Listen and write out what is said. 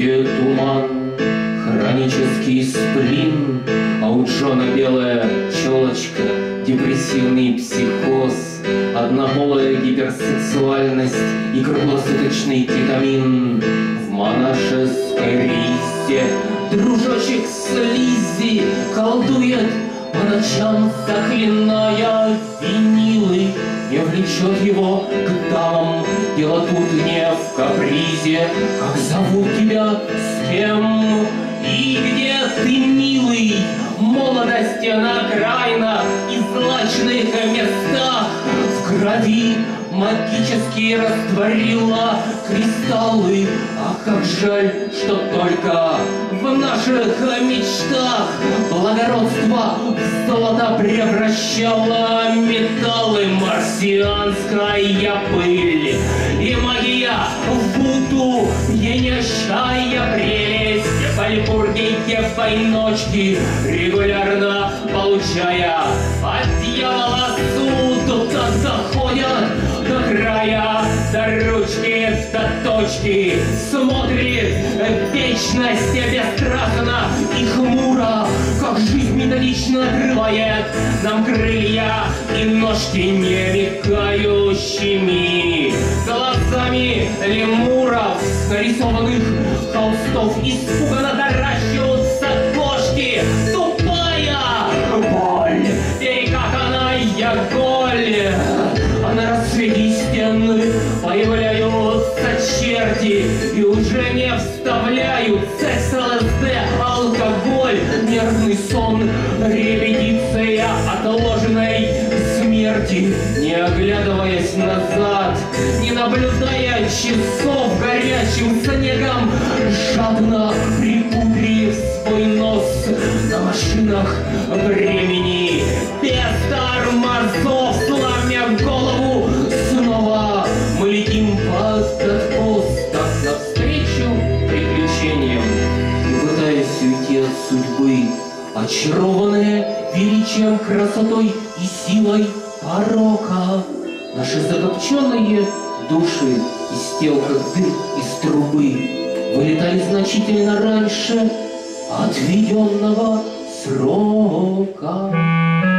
где туман, хронический сплин, А у Джона белая челочка, депрессивный психоз, Однополая гиперсексуальность и круглосуточный кетамин В монашеской рисе дружочек слизи колдует по ночам заклиная винилы Не влечет его к дамам. Дело тут не капризе Как зовут тебя, с кем? И где ты, милый? Молодости на окраинах и злачных местах В крови магически растворила кристаллы. А как жаль, что только в наших мечтах. Благородство золото превращало металлы марсианская пыль пьянящая прелесть. Вальпургейке ночки регулярно получая. От дьявола суд, как заходят до края, до ручки, до точки, смотрит. Вечность бесстрастно и хмуро, как жизнь методично отрывает нам крылья и ножки немикающими глазами лемуров, нарисованных холстов, испуганно таращутся кошки, тупая! Боль, перекатанная голь. А на рассвете стены появляются черти. И уже не вставляют секс, ЛСД, алкоголь, нервный сон, отложенной смерти, не оглядываясь назад, не наблюдая часов горячим снегом, жадно припудрив свой нос на машинах времени, без тормозов, сломя голову, снова мы летим под отпусках навстречу приключениям, пытаясь уйти от судьбы, очарованные величием, красотой и силой порока. Наши закопченные души из тел, как дым из трубы, вылетали значительно раньше отведенного срока.